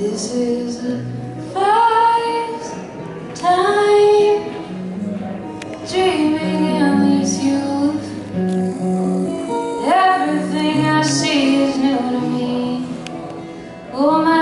This is a first time dreaming in this youth. Everything I see is new to me. Oh my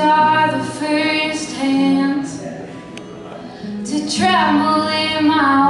are the first hands to tremble in my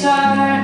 star